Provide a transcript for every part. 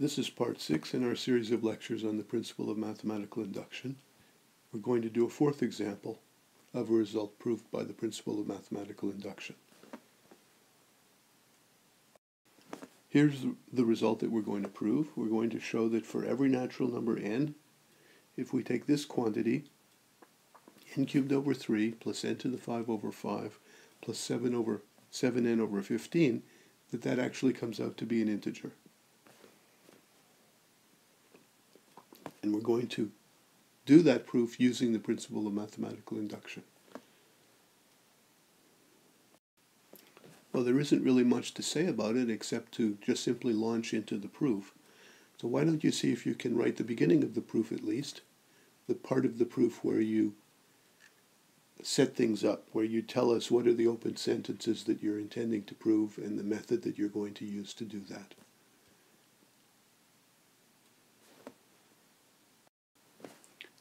This is part six in our series of lectures on the principle of mathematical induction. We're going to do a fourth example of a result proved by the principle of mathematical induction. Here's the result that we're going to prove. We're going to show that for every natural number n, if we take this quantity, n cubed over 3 plus n to the 5 over 5 plus 7 over 7n over 15, that that actually comes out to be an integer. And we're going to do that proof using the principle of mathematical induction. Well, there isn't really much to say about it except to just simply launch into the proof. So why don't you see if you can write the beginning of the proof at least, the part of the proof where you set things up, where you tell us what are the open sentences that you're intending to prove and the method that you're going to use to do that.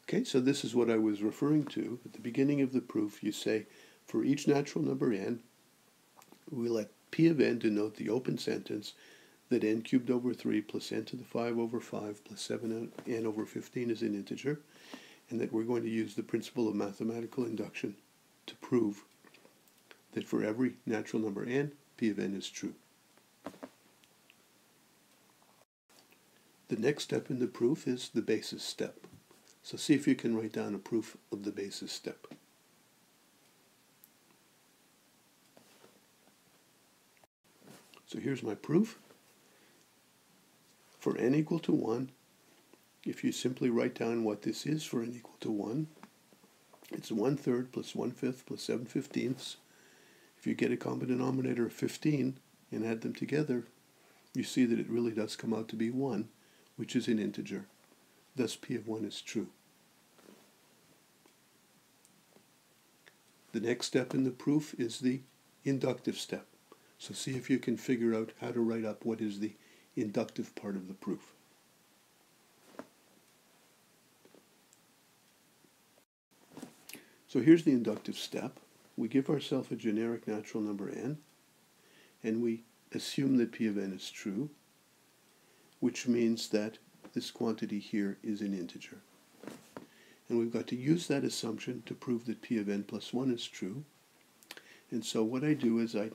Okay, so this is what I was referring to. At the beginning of the proof, you say, for each natural number n, we let p of n denote the open sentence that n cubed over 3 plus n to the 5 over 5 plus 7n over 15 is an integer, and that we're going to use the principle of mathematical induction to prove that for every natural number n, p of n is true. The next step in the proof is the basis step. So see if you can write down a proof of the basis step. So here's my proof. For n equal to 1, if you simply write down what this is for n equal to 1, it's 1 third plus 1 fifth plus 7 fifteenths. If you get a common denominator of 15 and add them together, you see that it really does come out to be 1, which is an integer. Thus p of 1 is true. The next step in the proof is the inductive step. So see if you can figure out how to write up what is the inductive part of the proof. So here's the inductive step. We give ourselves a generic natural number n, and we assume that p of n is true, which means that this quantity here is an integer. And we've got to use that assumption to prove that p of n plus 1 is true. And so what I do is I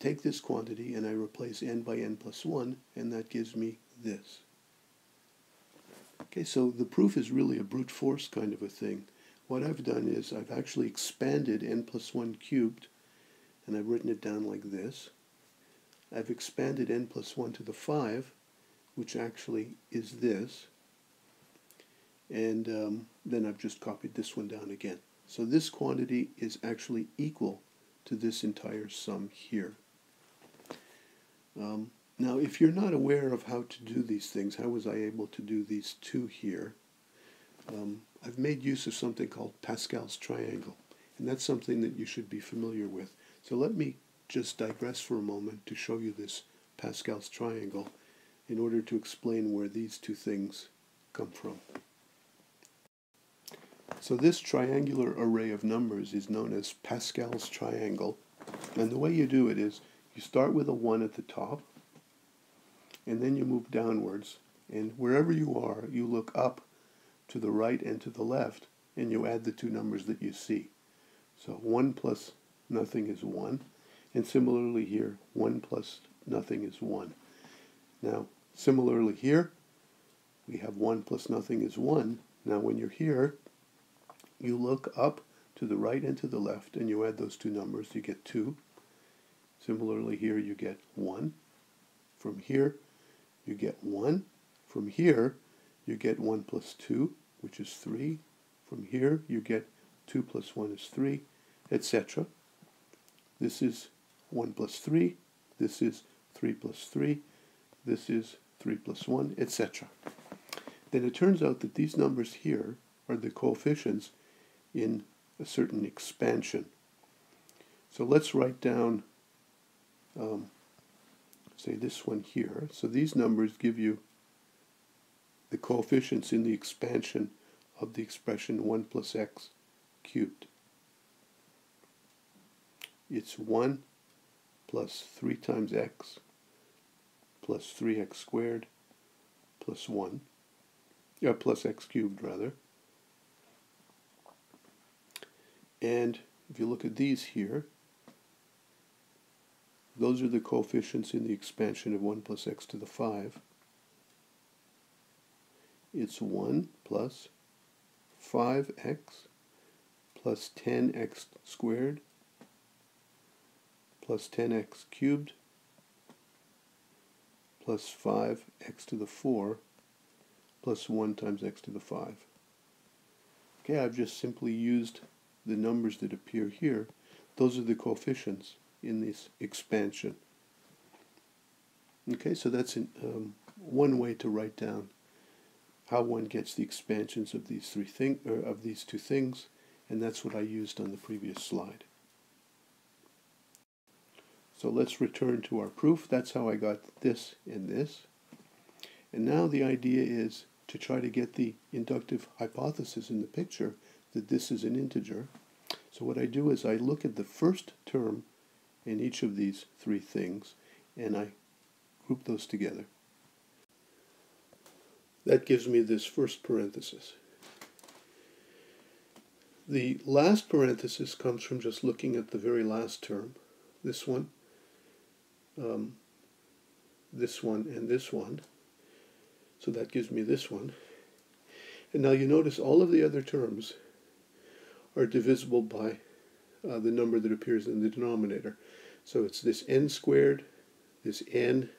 take this quantity and I replace n by n plus 1, and that gives me this. Okay, so the proof is really a brute force kind of a thing. What I've done is I've actually expanded n plus 1 cubed, and I've written it down like this. I've expanded n plus 1 to the 5, which actually is this and um, then I've just copied this one down again. So this quantity is actually equal to this entire sum here. Um, now, if you're not aware of how to do these things, how was I able to do these two here? Um, I've made use of something called Pascal's triangle, and that's something that you should be familiar with. So let me just digress for a moment to show you this Pascal's triangle in order to explain where these two things come from. So this triangular array of numbers is known as Pascal's triangle. And the way you do it is you start with a 1 at the top, and then you move downwards. And wherever you are, you look up to the right and to the left, and you add the two numbers that you see. So 1 plus nothing is 1. And similarly here, 1 plus nothing is 1. Now, similarly here, we have 1 plus nothing is 1. Now, when you're here, you look up to the right and to the left and you add those two numbers, you get 2. Similarly here you get 1. From here you get 1. From here you get 1 plus 2, which is 3. From here you get 2 plus 1 is 3, etc. This is 1 plus 3. This is 3 plus 3. This is 3 plus 1, etc. Then it turns out that these numbers here are the coefficients in a certain expansion. So let's write down, um, say this one here. So these numbers give you the coefficients in the expansion of the expression 1 plus x cubed. It's 1 plus 3 times x plus 3x squared plus 1, yeah, plus x cubed rather. And if you look at these here, those are the coefficients in the expansion of 1 plus x to the 5. It's 1 plus 5x plus 10x squared plus 10x cubed plus 5x to the 4 plus 1 times x to the 5. Okay, I've just simply used the numbers that appear here. Those are the coefficients in this expansion. Okay, so that's an, um, one way to write down how one gets the expansions of these three thing of these two things, and that's what I used on the previous slide. So let's return to our proof. That's how I got this and this. And now the idea is to try to get the inductive hypothesis in the picture that this is an integer. So what I do is I look at the first term in each of these three things, and I group those together. That gives me this first parenthesis. The last parenthesis comes from just looking at the very last term, this one, um, this one, and this one. So that gives me this one. And now you notice all of the other terms are divisible by uh, the number that appears in the denominator. So it's this n squared, this n,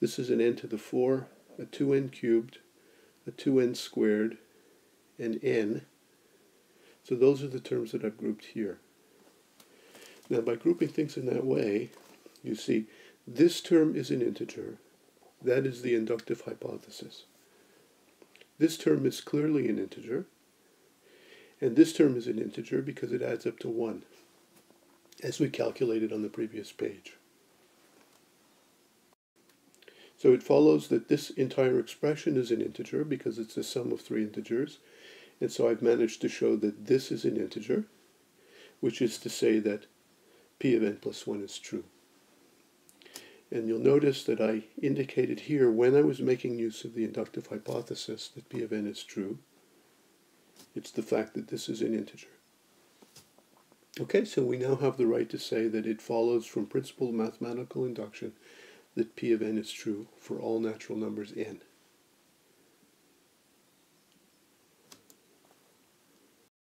this is an n to the 4, a 2n cubed, a 2n squared, and n. So those are the terms that I've grouped here. Now by grouping things in that way, you see this term is an integer. That is the inductive hypothesis. This term is clearly an integer. And this term is an integer because it adds up to 1, as we calculated on the previous page. So it follows that this entire expression is an integer because it's the sum of three integers. And so I've managed to show that this is an integer, which is to say that p of n plus 1 is true. And you'll notice that I indicated here when I was making use of the inductive hypothesis that p of n is true, it's the fact that this is an integer. Okay, so we now have the right to say that it follows from principle of mathematical induction that p of n is true for all natural numbers n.